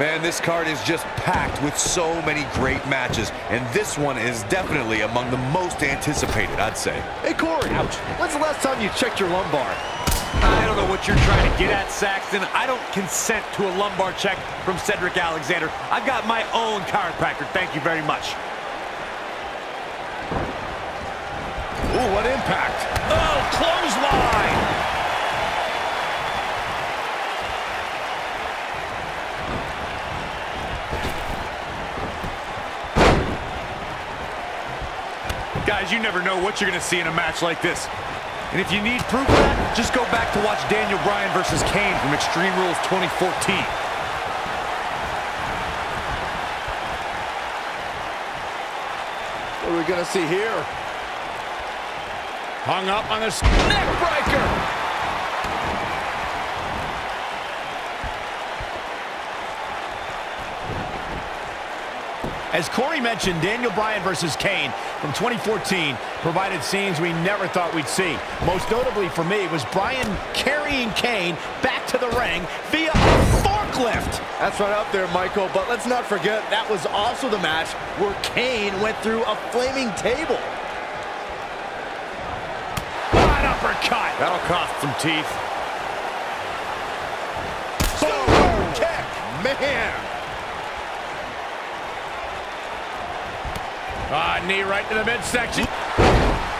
Man, this card is just packed with so many great matches, and this one is definitely among the most anticipated, I'd say. Hey, Corey, Ouch. when's the last time you checked your lumbar? I don't know what you're trying to get at, Saxton. I don't consent to a lumbar check from Cedric Alexander. I've got my own chiropractor. Thank you very much. Ooh, what impact. Oh, clothesline! Guys, you never know what you're going to see in a match like this. And if you need proof of that, just go back to watch Daniel Bryan versus Kane from Extreme Rules 2014. What are we going to see here? Hung up on this neck As Corey mentioned, Daniel Bryan versus Kane from 2014 provided scenes we never thought we'd see. Most notably for me was Bryan carrying Kane back to the ring via a forklift. That's right up there, Michael, but let's not forget that was also the match where Kane went through a flaming table. What uppercut. That'll cost some teeth. Boom! Kick! Man! Knee right to the midsection.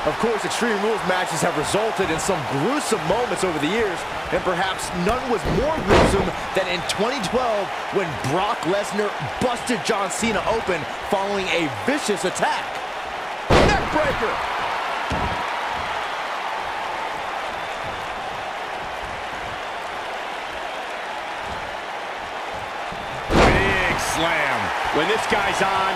Of course, Extreme Rules matches have resulted in some gruesome moments over the years, and perhaps none was more gruesome than in 2012 when Brock Lesnar busted John Cena open following a vicious attack. Neckbreaker! Big slam. When this guy's on,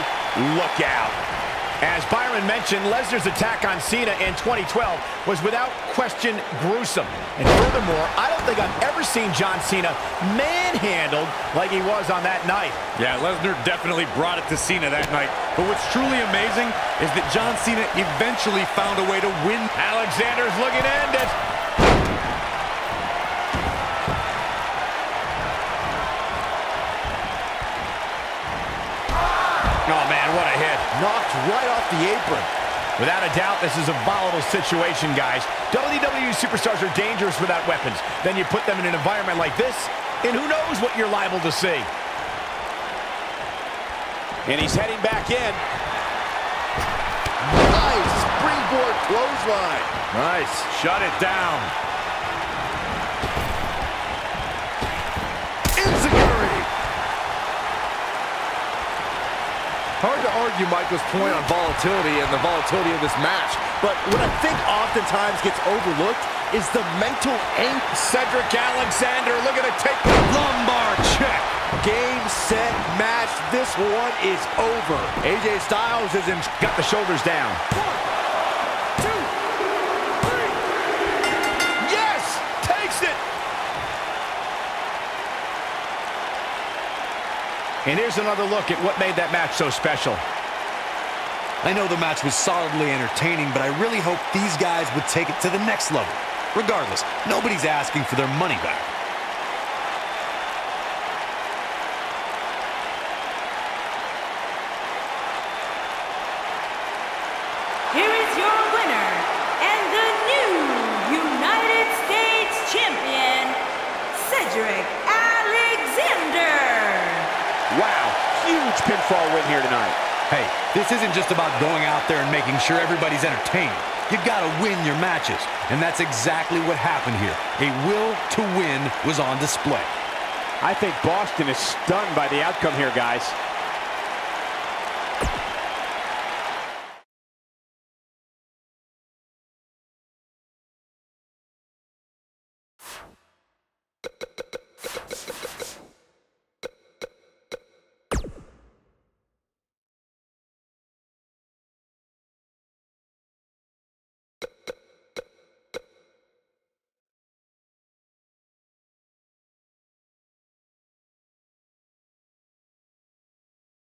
look out. As Byron mentioned, Lesnar's attack on Cena in 2012 was without question gruesome. And furthermore, I don't think I've ever seen John Cena manhandled like he was on that night. Yeah, Lesnar definitely brought it to Cena that night. But what's truly amazing is that John Cena eventually found a way to win. Alexander's looking to end it. Oh, man, what a hit. Knocked right off the apron. Without a doubt, this is a volatile situation, guys. WWE superstars are dangerous without weapons. Then you put them in an environment like this, and who knows what you're liable to see. And he's heading back in. Nice springboard clothesline. Nice. Shut it down. Hard to argue Michael's point on volatility and the volatility of this match, but what I think oftentimes gets overlooked is the mental anguish. Cedric Alexander looking to take the lumbar check. Game, set, match. This one is over. AJ Styles is in. Got the shoulders down. And here's another look at what made that match so special. I know the match was solidly entertaining, but I really hope these guys would take it to the next level. Regardless, nobody's asking for their money back. Here is your winner, and the new United States Champion, Cedric Wow, huge pinfall win here tonight. Hey, this isn't just about going out there and making sure everybody's entertained. You've gotta win your matches, and that's exactly what happened here. A will to win was on display. I think Boston is stunned by the outcome here, guys.